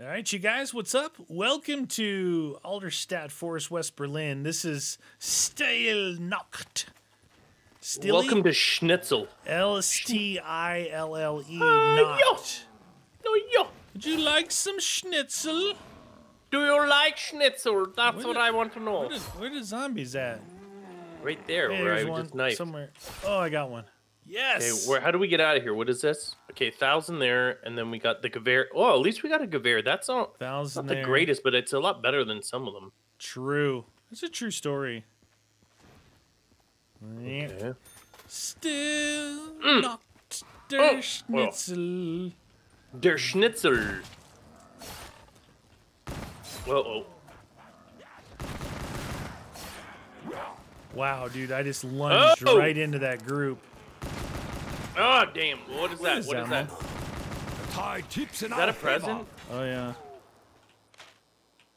All right, you guys, what's up? Welcome to Alderstadt Forest, West Berlin. This is Stille Nacht. Stilly? Welcome to Schnitzel. L S T I L L E Uh, yo. Nacht. Oh, yo. Would you like some schnitzel? Do you like Schnitzel? That's Where what I want to know. Where the, where the zombies at? Right there, where I one just knifed. somewhere. Oh, I got one. Okay, Yes. where? How do we get out of here? What is this? Okay, thousand there, and then we got the Gewehr. Oh, at least we got a Gewehr. That's not, Thousand not the there. greatest, but it's a lot better than some of them. True. It's a true story. Okay. Still Mm. Nacht der Oh, well. Schnitzel. Der Schnitzel. Whoa, oh. Wow, dude, I just lunged Oh! right into that group. Oh, damn. What is What that? is What that, is man? that? Tide in that a present? Oh yeah.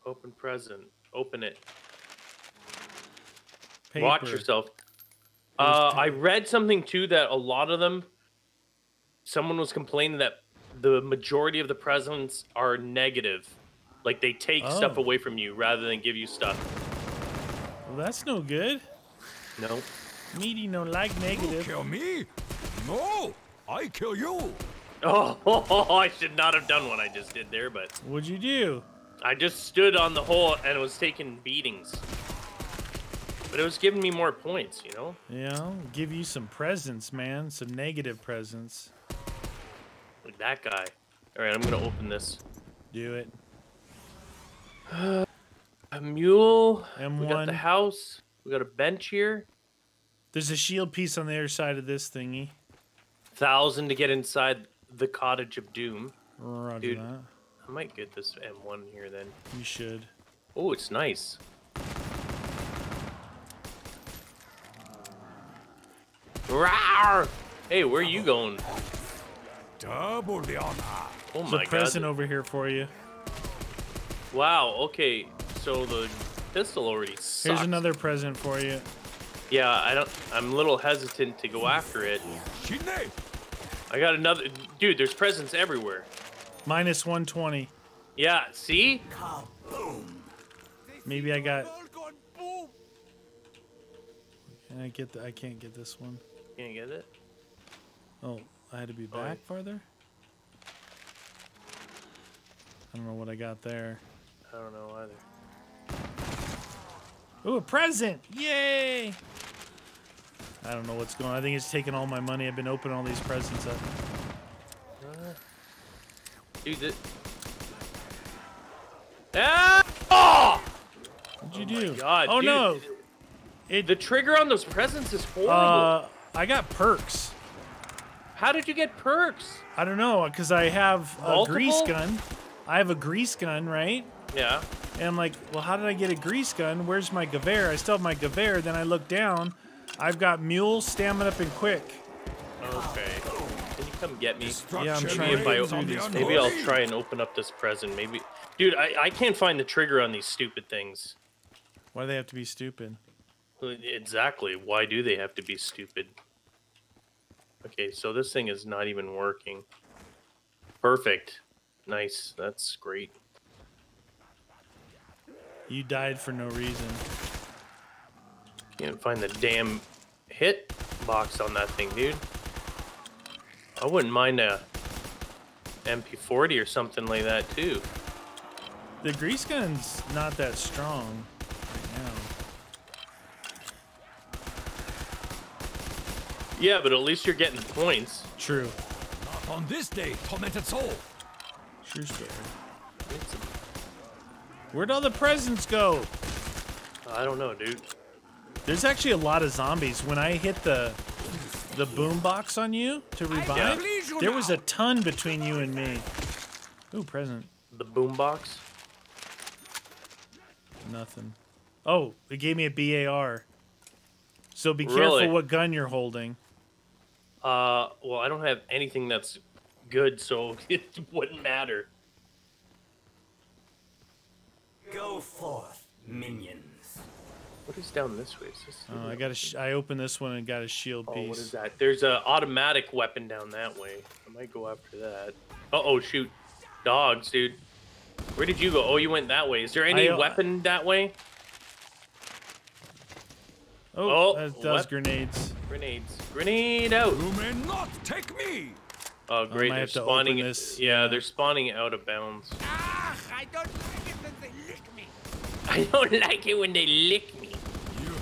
Open present. Open it. Paper. Watch yourself. Uh. I read something too that a lot of them, someone was complaining that the majority of the presents are negative. Like they take stuff Oh. away from you rather than give you stuff. Well, that's no good. No. Meaty no like You negative. kill me? No, I kill you. Oh, I should not have done what I just did there, but What'd you do? I just stood on the hole and it was taking beatings. But it was giving me more points, you know? You know, give you some presents, man. Some negative presents. Like that guy. All right, I'm gonna open this. Do it. A mule. We got the M1. house. We got a bench here. There's a shield piece on the other side of this thingy. Thousand to get inside the cottage of doom. Roger Dude. that. I might get this M1 here then. You should. Oh, it's nice. Rawr! Hey, where are you going? Double the honor. Oh There's my a present god! over here for you. Wow. Okay, so the pistol already sucks. Here's another present for you. Yeah, I don't. I'm a little hesitant to go after it. Shinne. I got another. Dude, there's presents everywhere. Minus 120. Yeah. See? Maybe I got. Can I get? The, I can't get this one. Can't get it. Oh, I had to be Oh, back farther. I don't know what I got there. I don't know either. Ooh, a present! Yay! I don't know what's going on. I think it's taking all my money. I've been opening all these presents up. Dude, this. Ah! Oh! What'd you my do? God, oh dude. no! It. The trigger on those presents is horrible. Uh, I got perks. How did you get perks? I don't know because I have a grease gun. I have a grease gun, right? Yeah. And I'm like, well, how did I get a grease gun? Where's my Gewehr? I still have my Gewehr. Then I look down. I've got mule, stamina up, and quick. Okay. Can you come get me? Yeah, I'm Destruction trying to reigns do these. Maybe I'll try and open up this present. Maybe, dude, I, I can't find the trigger on these stupid things. Why do they have to be stupid? Exactly. Why do they have to be stupid? Okay, so this thing is not even working. Perfect. Nice. That's great. You died for no reason. Can't find the damn hit box on that thing, dude. I wouldn't mind a MP40 or something like that too. The grease gun's not that strong right now. Yeah, but at least you're getting points. True. Not on this day, tormented soul. True story. Where'd all the presents go? I don't know, dude. There's actually a lot of zombies. When I hit the the boom box on you to revive, please there was a ton between you and me. Ooh, present. The boombox. Nothing. Oh, it gave me a BAR. So be Really? careful what gun you're holding. Uh, well, I don't have anything that's good, so it wouldn't matter. Go forth, minions. What is down this way? Is this Oh, I got a. Sh- I opened this one and got a shield Oh, piece. what is that? There's a automatic weapon down that way. I might go after that. Uh oh, shoot. Dogs, dude. Where did you go? Oh, you went that way. Is there any I, uh, weapon that way? Oh, Oh, that, that was what? grenades. Grenades. Grenade out. You may not take me! Oh, great. might They're spawning. this, Yeah, yeah. they're spawning out of bounds. Ah, I don't like it when they lick me! I don't like it when they lick me.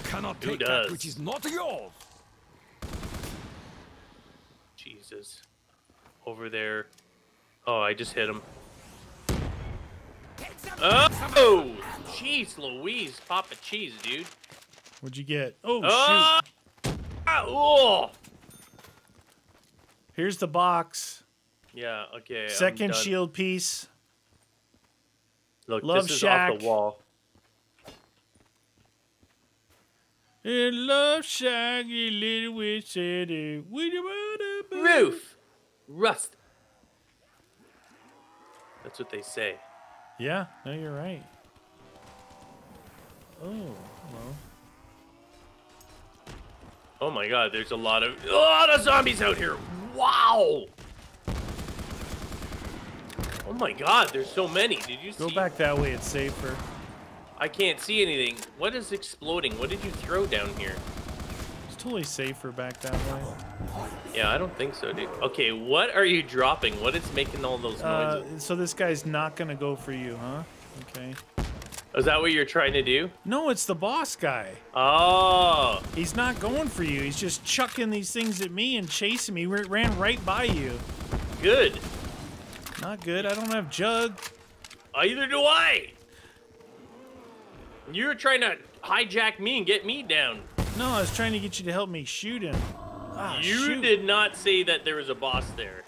You cannot Who take that does? which is not yours! Jesus. Over there. Oh, I just hit him. Take Oh! Jeez Louise. Papa cheese, dude. What'd you get? Oh, Oh! shoot. Ah, oh! Here's the box. Yeah, okay. I'm Second done. shield piece. Look, Love this is Shack. off the wall. In love shack, you little witch city. We do wanna be- Roof! Rust. That's what they say. Yeah, no, you're right. Oh, well. Oh my god, there's a lot of a lot of zombies out here. Wow. Oh my god, there's so many. Did you Go see? back that way, it's safer. I can't see anything. What is exploding? What did you throw down here? It's totally safer back that way. Yeah, I don't think so, dude. Okay, what are you dropping? What is making all those Uh, noises? so this guy's not gonna go for you, huh? Okay. is that what you're trying to do? No, it's the boss guy. Oh, He's not going for you. He's just chucking these things at me and chasing me. Ra- ran right by you. good. Not good. I don't have jug. Either do I. You're trying to hijack me and get me down. No, I was trying to get you to help me shoot him. Ah, you shoot. did not say that there was a boss there.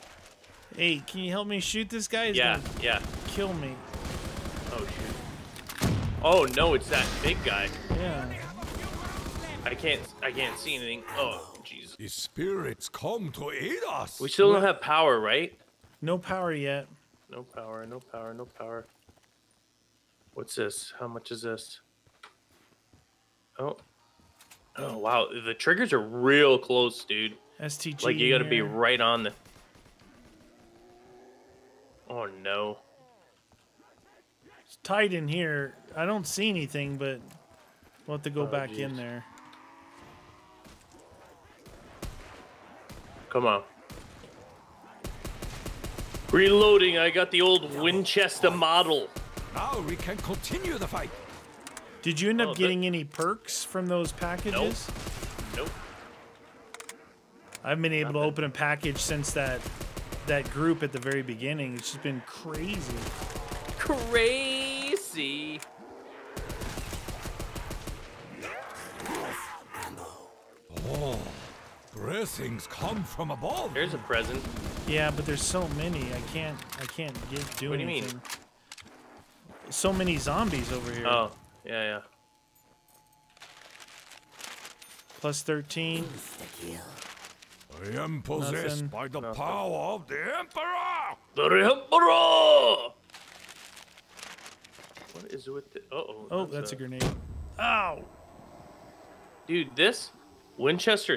Hey, can you help me shoot this guy? He's Yeah, yeah. kill me. Oh shoot. Oh no, it's that big guy. Yeah. I can't I can't see anything. Oh jeez. The spirits come to aid us! We still don't have power, right? No power yet. No power, no power, no power. What's this? How much is this? Oh. Oh wow, the triggers are real close, dude. STG. Like you got to be right on the Oh no. It's tight in here. I don't see anything, but we'll have to go Oh, back in there. Come on. Reloading, I got the old Winchester model. Now we can continue the fight! Did you end up Oh, that- getting any perks from those packages? Nope. nope. I haven't been able to open a package since that that group at the very beginning. It's just been crazy. Crazy. Oh, blessings come from above! There's a present. Yeah, but there's so many. I can't. I can't get do What do you mean? So many zombies over here. Oh, yeah, yeah. Plus 13. I am possessed Nothing. by the Nothing. power of the Emperor! The Emperor! What is with the? Uh oh. Oh, that's a grenade. Ow! Dude, this Winchester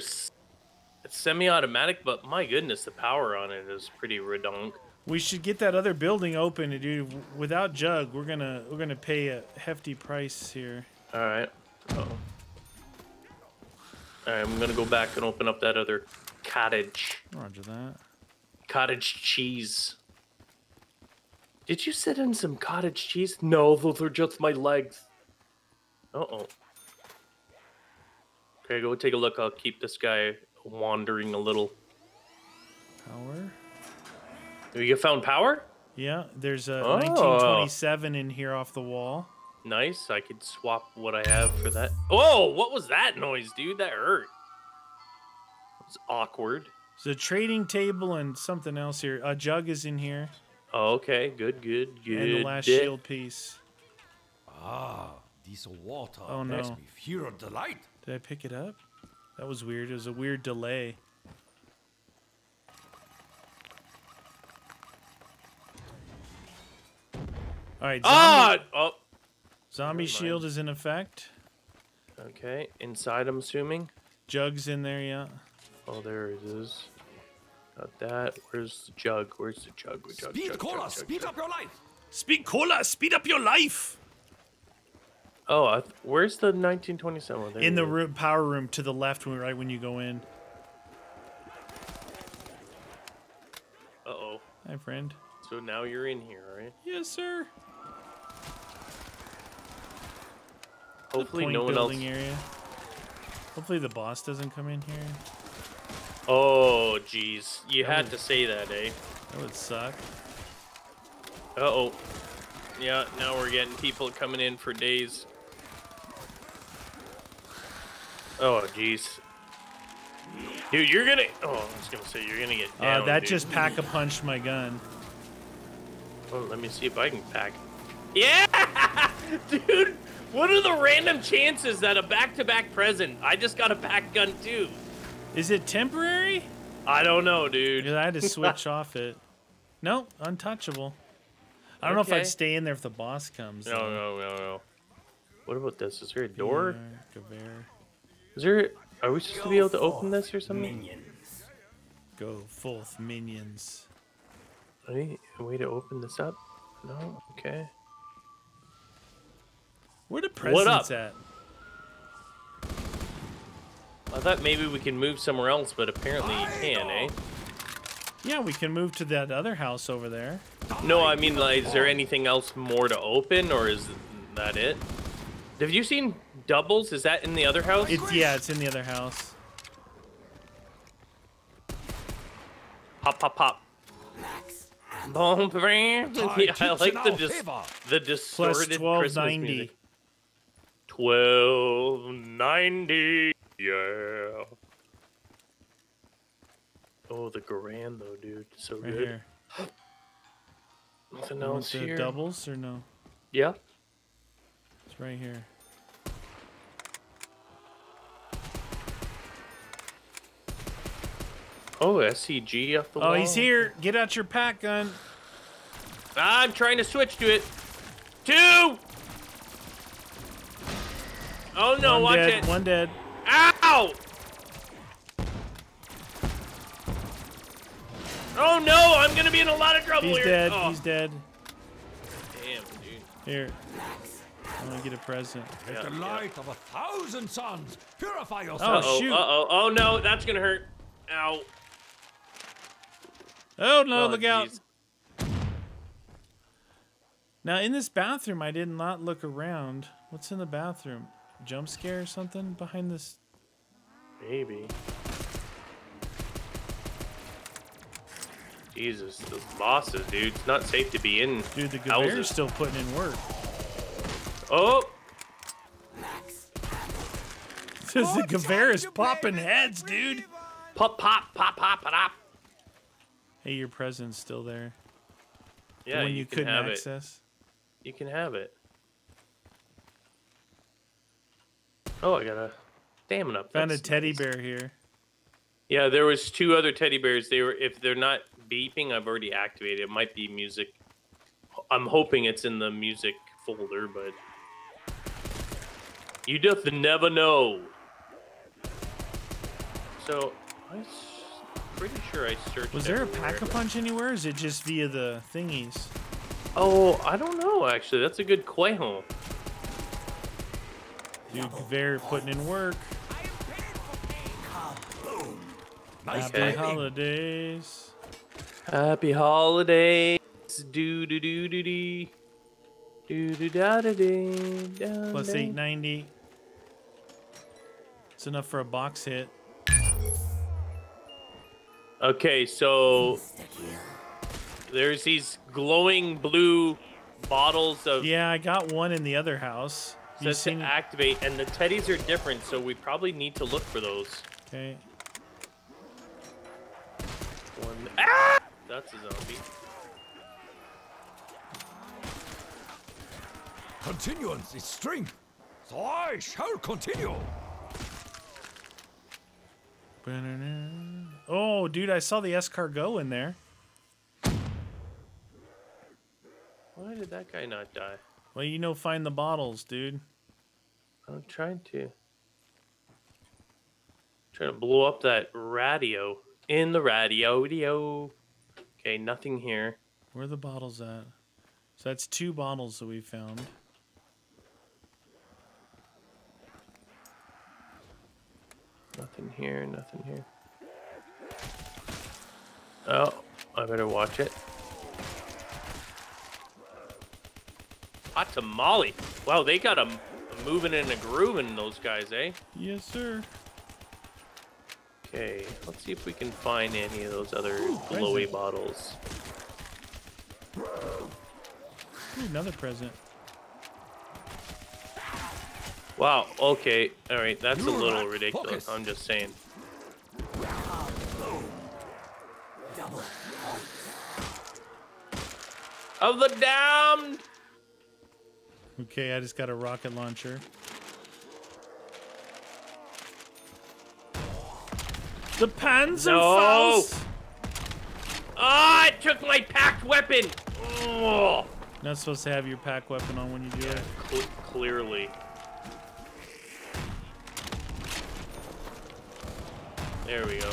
it's semi-automatic, but my goodness, the power on it is pretty redonk. We should get that other building open, dude. Without Jug, we're gonna we're gonna pay a hefty price here. All right. Uh oh. All right, I'm gonna go back and open up that other cottage. Roger that. Cottage cheese. Did you sit in some cottage cheese? No, those are just my legs. Uh oh. Okay, go take a look. I'll keep this guy wandering a little. Power. You found power? Yeah, there's a Oh. 1927 in here off the wall. Nice. I could swap what I have for that. Oh, what was that noise, dude? That hurt. It's awkward. There's a trading table and something else here. A jug is in here, Oh, okay. Good, good, good. and the last Dick. shield piece. Ah, this water Oh, makes no. me fear delight. Did I pick it up? That was weird. It was a weird delay. All right, zombie, Ah! Oh, zombie shield mind. is in effect. okay. Inside, I'm assuming. Jugs in there, yeah. Oh, there it is. Got that. Where's the jug? Where's the jug? Jug, Speed, jug, Cola, jug, jug, speed jug. up your life! Speed cola, speed up your life. Oh, I th- where's the 1927? There In the room, power room to the left, when right when you go in. Uh-oh. Hi, friend. So now you're in here, right? Yes, sir. Hopefully no one else. area. Hopefully the boss doesn't come in here. Oh, jeez. You That had would- to say that, eh? That would suck. Uh-oh. Yeah, now we're getting people coming in for days. Oh, jeez. Dude, you're gonna... Oh, I was gonna say, you're gonna get down, Uh, that dude. just pack a punched my gun. Oh, let me see if I can pack. Yeah! Dude, what are the random chances that a back-to-back present? I just got a pack gun, too. Is it temporary? I don't know, dude. I had to switch off it. No, untouchable. I don't know if I'd stay in there if the boss comes. No, no, no, no. What about this? Is there a door? Is there... Are we supposed to be able to open this or something? Minions. Go forth, minions. Any a way to open this up? No? Okay. Where the What up? at? I thought maybe we can move somewhere else, but apparently you can, eh? Yeah, we can move to that other house over there. No, I mean, like, is there anything else more to open, or is that it? Have you seen doubles? Is that in the other house? It's yeah, it's in the other house. Pop, pop, pop. Boom, bam. Yeah, I like the dis- the distorted twelve Christmas ninety. music. Twelve ninety. Yeah. Oh, the grand though, dude, so Right good. here. Nothing You else here. doubles or no? Yeah. It's right here. Oh, STG off the Oh, wall. he's here. Get out your pack gun. I'm trying to switch to it. Two. Oh no! one watch dead. it. One dead. Ow! Oh no! I'm gonna be in a lot of trouble here. He's here. dead. Oh, He's dead. damn, dude. Here. I'm gonna get a present. With Yeah, the yeah. light of a thousand suns, purify Oh, yourself. Uh-oh, shoot. Uh-oh. Oh no, that's gonna hurt. Ow. Oh no! Oh, look out. Now in this bathroom, I did not look around. What's in the bathroom? Jump scare or something behind this? Maybe. Jesus, those bosses, dude. It's not safe to be in Dude, the houses. Gewehr's still putting in work. Oh! Says the Gewehr is popping heads, dude. Pop, pop, pop, pop, pop, pop. Hey, your present's still there. The Yeah, one you, you, couldn't have access. it. You can have it. Oh, I got a stamina. Found a teddy nice. bear here. Yeah, there was two other teddy bears. They were if they're not beeping, I've already activated. It might be music. I'm hoping it's in the music folder, but you just never know. So I'm pretty sure I searched. Was there a pack a punch anywhere? Is it just via the thingies? Oh, I don't know. Actually, that's a good question. Dude, Gewehr putting in work. Nice Happy Okay. timing. holidays. Happy holidays. Do do do do do. Do do da da dee, da Plus da. 890. It's enough for a box hit. Okay, so there's these glowing blue bottles of Yeah, I got one in the other house. You says to activate, and the teddies are different, so we probably need to look for those. Okay. One. Ah! That's a zombie. Continuance is strength. So I shall continue. Oh, dude, I saw the escargot in there. Why did that guy not die? Well, you know, find the bottles, dude. I'm trying to. Trying to blow up that radio. In the radio. Okay, nothing here. Where are the bottles at? So that's two bottles that we found. Nothing here, nothing here. Oh, I better watch it. Hot tamale. Wow, they got a, moving and a grooving, those guys, eh? Yes, sir. Okay, let's see if we can find any of those other Ooh, glowy present. bottles. Ooh, another present. Wow, okay, alright, that's a You're little ridiculous, Focus. I'm just saying. Double. Of the damned! Okay, I just got a rocket launcher. The Panzerfaust! Ah, it took my packed weapon! Oh, Not supposed to have your pack weapon on when you do it. cl- clearly. There we go.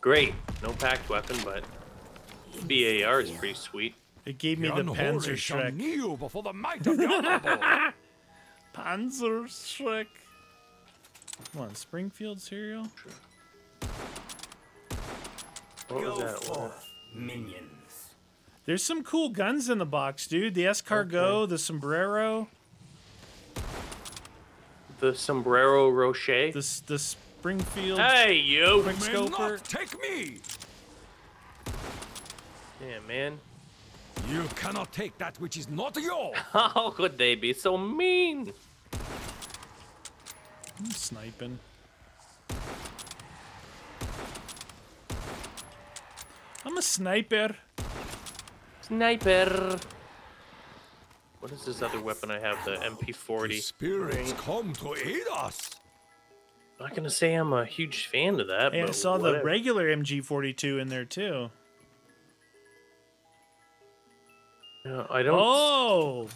Great. No packed weapon, but BAR is pretty sweet. It gave me The the Panzer shall Shrek. kneel before the might of the honorable. Panzerschreck. Come on, Springfield cereal? What was Go that? forth, minions. There's some cool guns in the box, dude. The Escargot, the Sombrero, The sombrero rocher. the, the Springfield Hey, you! Quick May take me. Yeah, man. You cannot take that which is not yours. How could they be so mean? I'm sniping. I'm a sniper. Sniper. What is this other weapon I have? The The MP40. The spirits come to aid us. I'm not gonna say I'm a huge fan of that. Hey, I but saw the regular MG42 in there too. No, I don't. Oh,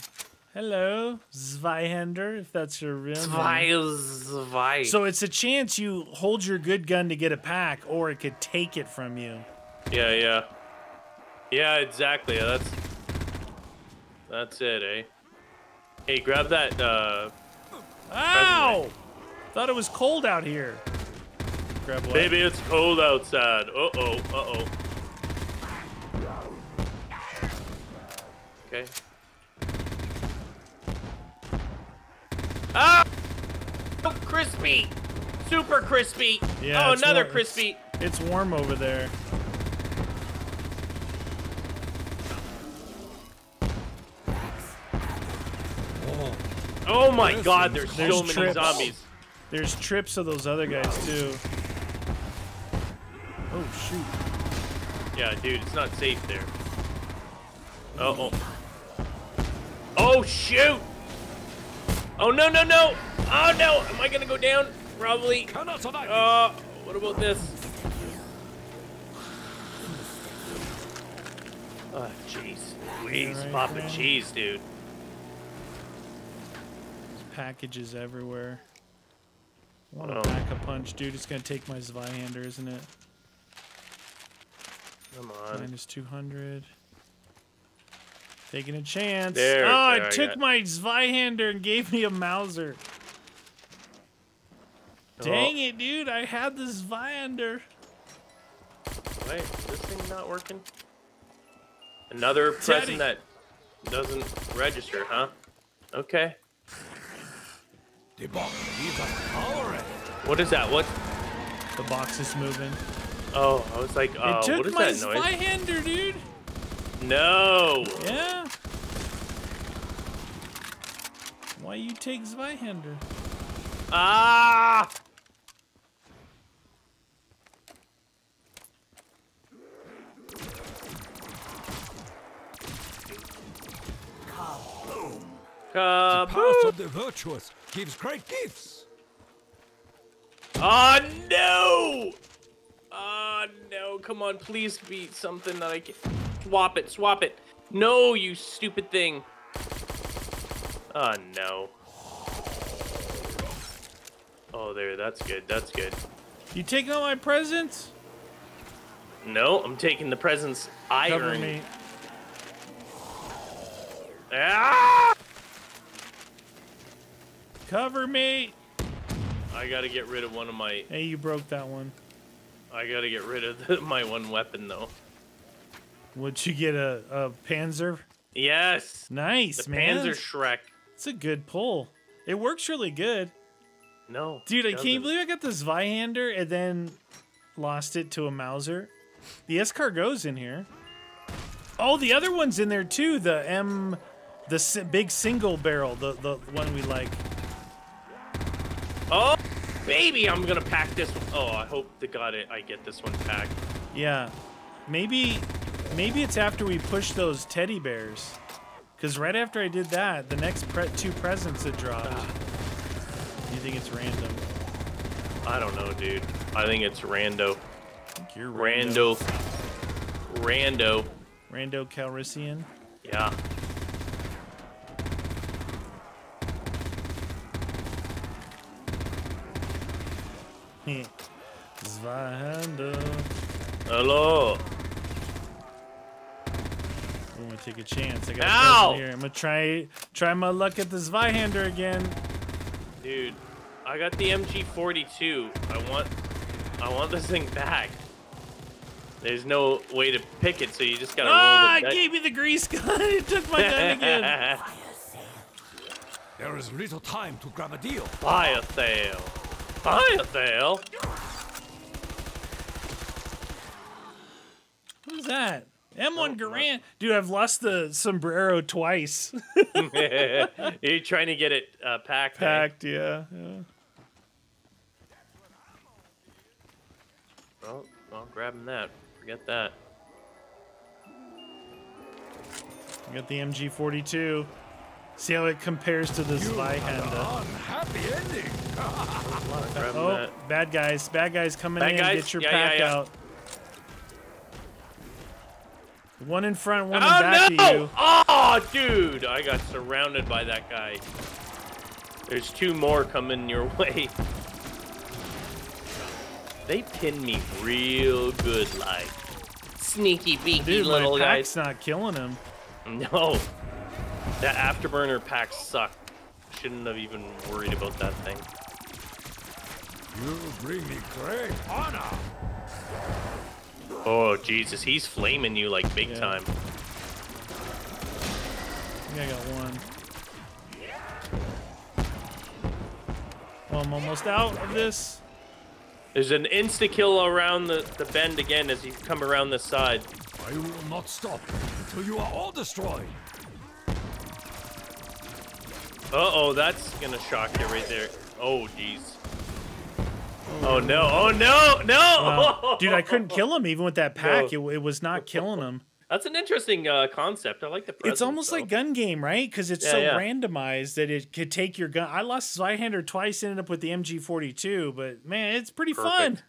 hello, Zweihander, if that's your real name. Zwei. So it's a chance you hold your good gun to get a pack, or it could take it from you. yeah, yeah, yeah. Exactly. That's that's it, eh? Hey, grab that. Uh, Ow! Thought it was cold out here. Grab what? baby, it's cold outside. Uh oh. Uh oh. Okay. Ah! So crispy, super crispy. Yeah, oh, it's another crispy. It's warm over there. Oh, Oh my This God! is There's so many trips. zombies. There's trips of those other guys too. Oh shoot! Yeah, dude, it's not safe there. Uh oh. Oh shoot! Oh no no no! Oh no! Am I gonna go down? Probably. cannot survive. Uh, what about this? Oh jeez, Louise, Alright, Papa man. cheese, dude. There's Packages everywhere. I want to Oh. pack a punch, dude. It's gonna take my Zweihander, isn't it? Come on. Minus 200. Taking a chance. There, oh, there, I it took got- my Zweihander and gave me a Mauser. Dang it, dude. I had the Zweihander. Wait, is this thing not working? Another Teddy. present that doesn't register, huh? Okay. The box gives. What is that? What? The box is moving. Oh, I was like, uh, it took my that? Zweihander, dude. No. Yeah. Why you take Zweihander? Ah! Path Kaboom! of the virtuous gives great gifts. Oh no! Oh no! Come on, please be something that I can swap it, swap it. No, you stupid thing. Oh no. Oh, there. That's good. That's good. You taking all my presents? No, I'm taking the presents I Cover earned. me. Ah! Cover me. I gotta get rid of one of my. Hey, you broke that one. I gotta get rid of the, my one weapon though. Would you get a, a Panzer? Yes. Nice, The man. Panzerschreck. It's a good pull. It works really good. No. Dude, I it can't believe I got this Zweihander and then lost it to a Mauser. The S escargot's in here. Oh, the other one's in there too. The M, the big single barrel, the the one we like. Oh, baby, I'm gonna pack this. One. Oh, I hope to God it, I get this one packed. Yeah, maybe maybe it's after we push those teddy bears. Cause right after I did that, the next pre- two presents that dropped. Ah. You think it's random? I don't know, dude. I think it's rando. Think you're Rando. Rando. Rando Calrissian. Yeah. Zweihander. Hello. I'm gonna take a chance. I got a Ow! present here. I'm gonna try try my luck at the Zweihander again. Dude, I got the MG42. I want I want this thing back. There's no way to pick it, so you just gotta Ah, roll the dice. gave me the grease gun. it took my gun again. There is little time to grab a deal. Fire sale. Fire sale. Who's that? M1 Oh, Garand. Dude, I've lost the sombrero twice. You're trying to get it uh, packed. eh? Packed, yeah. yeah. Well, well, grabbing that. Forget that. I got the MG42. See how it compares to the Zweihander. Unhappy ending. Oh, that. bad guys. Bad guys coming Bad in. guys? Get your Yeah, yeah, pack yeah. out. One in front, one in Oh back no! of you. Oh, dude! I got surrounded by that guy. There's two more coming your way. They pin me real good, like sneaky beaky Dude, little my guys. pack's not killing him. No, that afterburner pack sucked. Shouldn't have even worried about that thing. You bring me great honor. Oh Jesus, he's flaming you like big Yeah. time. I think I got one. Well, I'm almost out of this. There's an insta kill around the, the bend again as you come around this side. I will not stop until you are all destroyed. Uh oh, that's gonna shock you right there. Oh jeez. Oh no! Oh no! No! Dude, I couldn't kill him even with that pack. It, No. it was not killing him. That's an interesting uh, concept. I like the. It's almost though. like gun game, right? Because it's Yeah, so yeah. randomized that it could take your gun. I lost Zweihander twice, ended up with the MG42, but man, it's pretty fun. Perfect.